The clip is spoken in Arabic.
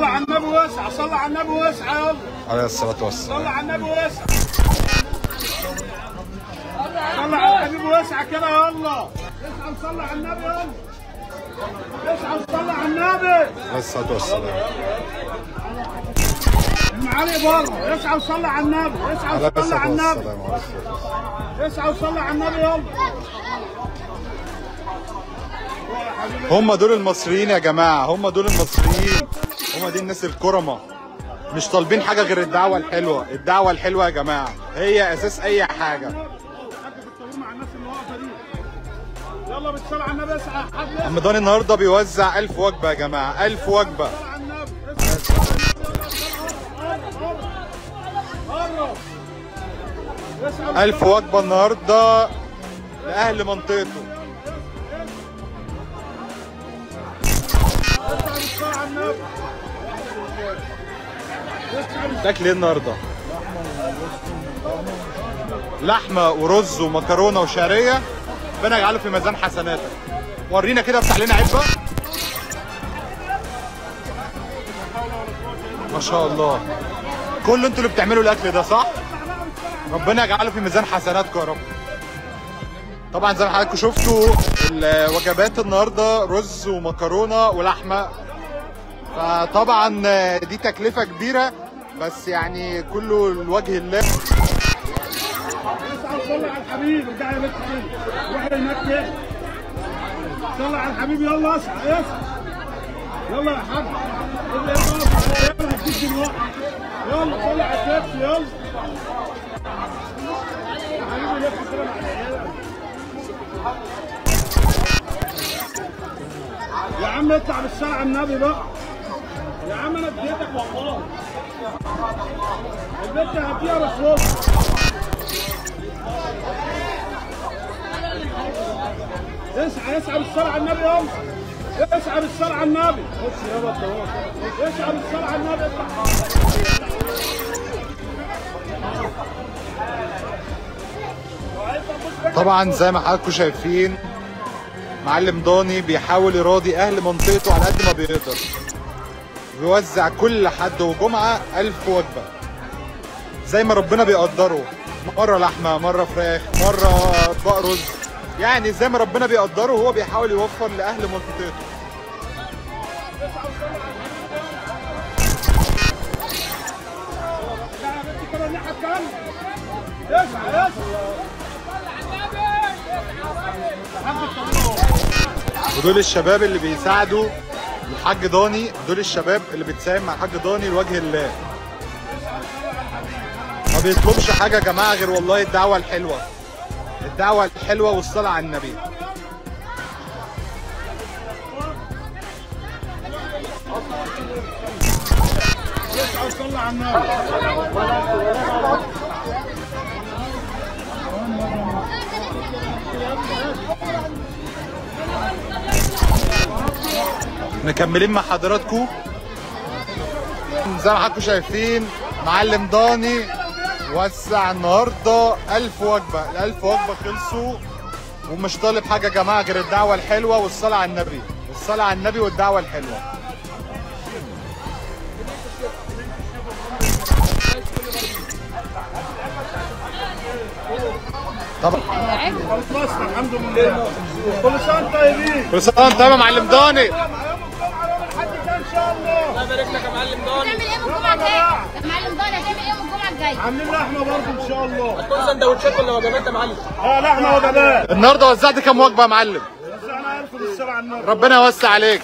صلى على النبي واسع صلى على النبي واسع يلا. عليه الصلاة والسلام. صلى على النبي واسع صلى على النبي واسع كده يلا. اسعى وصلى على النبي يلا. اسعى وصلى على النبي. عليه الصلاة والسلام. المعالي بره. اسعى وصلي على النبي اسعى وصلي على النبي. اسعى وصلي على النبي يلا. هم دول المصريين يا جماعة هم دول المصريين. هم دي الناس الكرمة. مش طالبين حاجة غير الدعوة الحلوة. الدعوة الحلوة يا جماعة. هي أي حاجة. حاجة يلا على النبي اسعى رمضان النهاردة بيوزع ألف وجبة يا اسعى قرب اسعى ألف وجبة النهاردة لأهل منطقته. تاكل إيه النهارده؟ لحمة ورز ومكرونة وشعرية. ربنا يجعله في ميزان حسناتك ورينا كده افتح لنا علبة. ما شاء الله. كل أنتوا اللي بتعملوا الأكل ده صح؟ ربنا يجعله في ميزان حسناتكم يا رب. طبعا زي ما حضراتكم شفتوا الوجبات النهارده رز ومكرونة ولحمة فطبعا دي تكلفة كبيرة بس يعني كله لوجه الله. على الحبيب ارجع كده. صلي على الحبيب يلا اسعى اسعى يلا يا حاج. يلا يلا يلا على يلا. يا عم اطلع بالساعة النبي بقى. يا عم أنا اديتك والله. البنت هديها بس اسعى اسعى بالصلاة على النبي يلا اسعى بالصلاة على النبي. اسعى بالصلاة على النبي. طبعا زي ما حضراتكم شايفين معلم ضاني بيحاول يراضي أهل منطقته على قد ما بيقدر. بيوزع كل حد وجمعة ألف وجبة. زي ما ربنا بيقدره. مرة لحمة مرة فراخ مرة اطباق رز. يعني زي ما ربنا بيقدره هو بيحاول يوفر لأهل منطقته ودول الشباب اللي بيساعدوا الحاج ضاني دول الشباب اللي بتساهم مع الحاج ضاني لوجه الله. ما بيطلبش حاجة يا جماعة غير والله الدعوة الحلوة. الدعوة الحلوة والصلاة على النبي على النبي. مكملين مع حضراتكم. زي ما حضراتكم شايفين معلم ضاني وسع النهارده 1000 وجبة. ال 1000 وجبة خلصوا ومش طالب حاجة يا جماعة غير الدعوة الحلوة والصلاة على النبي. الصلاه على النبي والدعوة الحلوة. طبعا. الحمد لله. كل سنة وأنتم طيبين. كل سنة وانت طيب يا معلم ضاني. الحد ده ان شاء الله هتعمل إيه يوم الجمعة الجاي؟ يا معلم ضاني هتعمل إيه يوم الجمعة الجاي؟ عاملين لحمة برضه إن شاء الله. كل سندوتشات ولا وجبات يا معلم؟ آه لحمة وجبات. النهارده وزعت كام وجبة يا معلم؟ وزعنا 1000 بالسبعة على النبي ربنا يوسع عليك.